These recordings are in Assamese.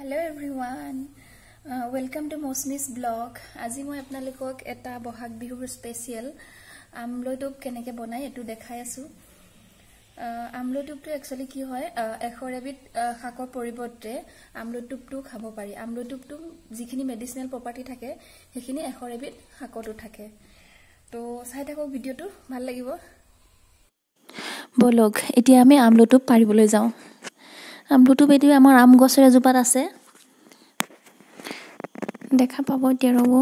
Hello everyone welcome to মৌচমিজ ব্লগ আজি মই আপোনালোকক এটা বহাগ বিহুৰ স্পেচিয়েল আমলৈ টোপ কেনেকৈ বনাই এইটো দেখাই আছোঁ। আমলৈ টোপটো একচুৱেলি কি হয় এশৰ এবিধ শাকৰ পৰিৱৰ্তে আমলৈ টোপটো খাব পাৰি। আমলৈ টোপটো যিখিনি মেডিচিনেল প্ৰপাৰ্টি থাকে সেইখিনি এশৰ এবিধ শাকতো থাকে। তো চাই থাকক ভিডিঅ'টো ভাল লাগিব। বলক এতিয়া আমি আমলটোপ পাৰিবলৈ যাওঁ। আমলটোপ এতিয়া আমাৰ আম গছৰ এজোপাত আছে। দেখা পাব এতিয়া ৰ'ব।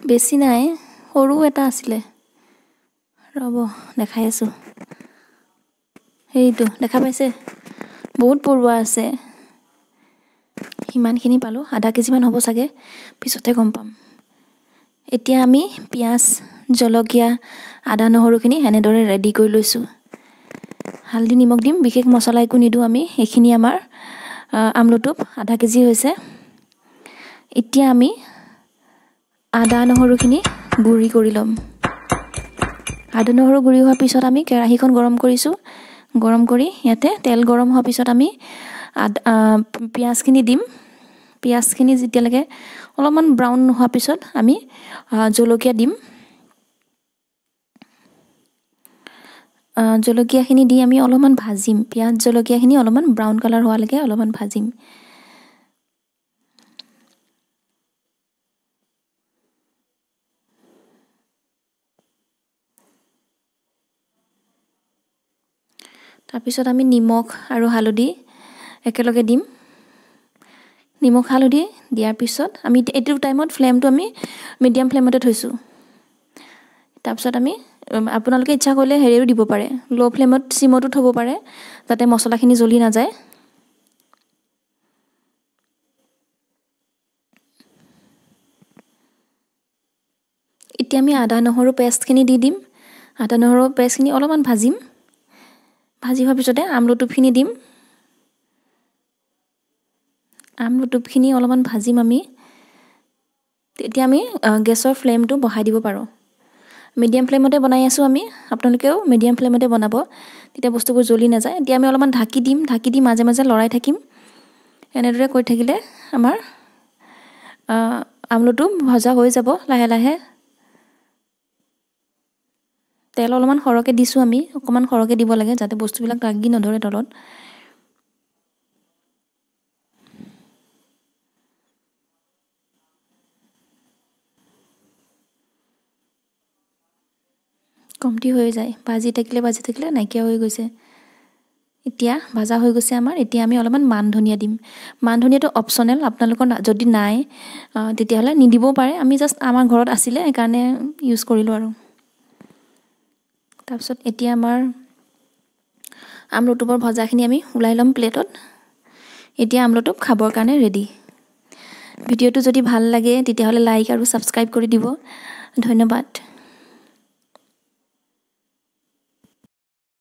বেছি নাই সৰু এটা আছিলে। ৰ'ব দেখাই আছোঁ। সেইটো দেখা পাইছে? বহুত পৰুৱা আছে। সিমানখিনি পালোঁ আধা কেজিমান হ'ব চাগে পিছতে গম পাম। এতিয়া আমি পিঁয়াজ জলকীয়া আদা নহৰুখিনি এনেদৰে ৰেডি কৰি লৈছোঁ। হালধি নিমখ দিম বিশেষ মছলা একো নিদিওঁ আমি এইখিনি আমাৰ আমলুটোপ আধা কেজি হৈছে। এতিয়া আমি আদা নহৰুখিনি গুড়ি কৰি ল'ম। আদা নহৰু গুড়ি হোৱাৰ পিছত আমি কেৰাহীখন গৰম কৰিছোঁ। গৰম কৰি ইয়াতে তেল গৰম হোৱাৰ পিছত আমি আদা পিঁয়াজখিনি দিম। পিঁয়াজখিনি যেতিয়ালৈকে অলপমান ব্ৰাউন হোৱাৰ পিছত আমি জলকীয়া দিম। জলকীয়াখিনি দি আমি অলপমান ভাজিম। পিঁয়াজ জলকীয়াখিনি অলপমান ব্ৰাউন কালাৰ হোৱালৈকে অলপমান ভাজিম। তাৰপিছত আমি নিমখ আৰু হালধি একেলগে দিম। নিমখ হালধি দিয়াৰ পিছত আমি এইটো টাইমত ফ্লেমটো আমি মিডিয়াম ফ্লেমতে থৈছোঁ। তাৰপিছত আমি আপোনালোকে ইচ্ছা কৰিলে হেৰিও দিব পাৰে। ল' ফ্লেমত চিমতো থ'ব পাৰে যাতে মছলাখিনি জ্বলি নাযায়। এতিয়া আমি আদা নহৰু পেষ্টখিনি দি দিম। আদা নহৰু পেষ্টখিনি অলপমান ভাজিম। ভাজি হোৱাৰ পিছতে আমলুটোপখিনি দিম। আমলুটোপখিনি অলপমান ভাজিম আমি। তেতিয়া আমি গেছৰ ফ্লেমটো বঢ়াই দিব পাৰোঁ। মিডিয়াম ফ্লেমতে বনাই আছোঁ আমি। আপোনালোকেও মিডিয়াম ফ্লেমতে বনাব। তেতিয়া বস্তুবোৰ জ্বলি নাযায়। এতিয়া আমি অলপমান ঢাকি দিম। ঢাকি দি মাজে মাজে লৰাই থাকিম। এনেদৰে কৰি থাকিলে আমাৰ আমলুটো ভজা হৈ যাব লাহে লাহে। তেল অলপমান সৰহকৈ দিছোঁ আমি। অকণমান সৰহকৈ দিব লাগে যাতে বস্তুবিলাক লাগি নধৰে তলত। কমটি হৈ যায়। ভাজি থাকিলে ভাজি থাকিলে নাইকিয়া হৈ গৈছে। এতিয়া ভাজা হৈ গৈছে আমাৰ এতিয়া আমি অলপমান মান ধনিয়া দিম। মান ধনিয়াটো অপশ্যনেল আপোনালোকৰ যদি নাই তেতিয়াহ'লে নিদিবও পাৰে। আমি জাষ্ট আমাৰ ঘৰত আছিলে সেইকাৰণে ইউজ কৰিলোঁ আৰু। তাৰপিছত এতিয়া আমাৰ আমলুটোপৰ ভজাখিনি আমি ওলাই ল'ম প্লেটত। এতিয়া আমলুটোপ খাবৰ কাৰণে ৰেডি ভিডিঅ'টো যদি ভাল লাগে তেতিয়াহ'লে লাইক আৰু ছাবস্ক্ৰাইব কৰি দিব। ধন্যবাদ।